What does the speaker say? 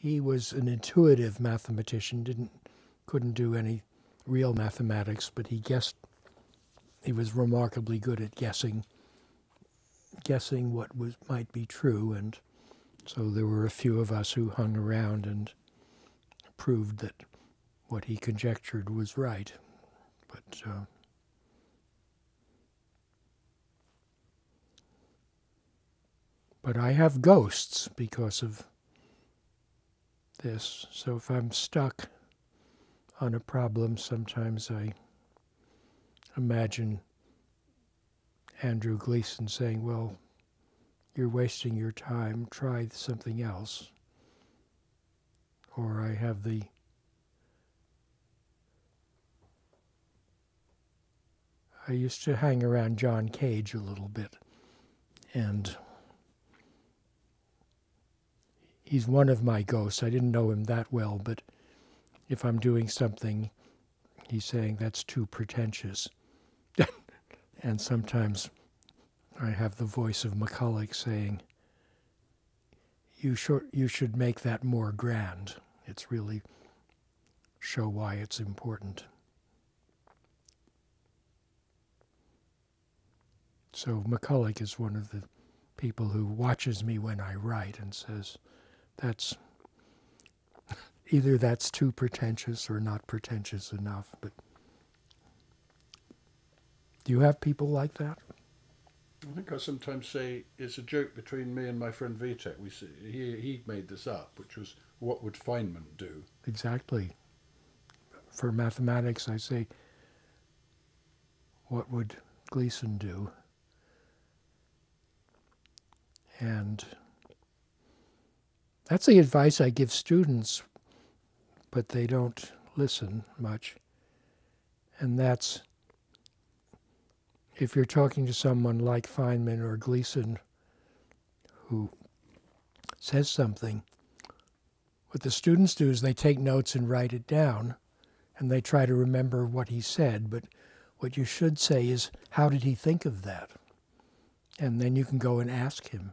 he was an intuitive mathematician, didn't couldn't do any real mathematics, but he guessed he was remarkably good at guessing guessing what was might be true and so there were a few of us who hung around and proved that what he conjectured was right. But uh, but I have ghosts because of this. So if I'm stuck on a problem, sometimes I imagine Andrew Gleason saying, Well, you're wasting your time, try something else. Or I have the I used to hang around John Cage a little bit, and he's one of my ghosts. I didn't know him that well, but if I'm doing something, he's saying that's too pretentious. and sometimes I have the voice of McCulloch saying, you should, you should make that more grand. It's really show why it's important. So McCulloch is one of the people who watches me when I write and says, that's either that's too pretentious or not pretentious enough. But do you have people like that? I think I sometimes say it's a joke between me and my friend Vitek. We he he made this up, which was what would Feynman do? Exactly. For mathematics, I say, what would Gleason do? And that's the advice I give students, but they don't listen much. And that's if you're talking to someone like Feynman or Gleason who says something, what the students do is they take notes and write it down and they try to remember what he said. But what you should say is, how did he think of that? And then you can go and ask him.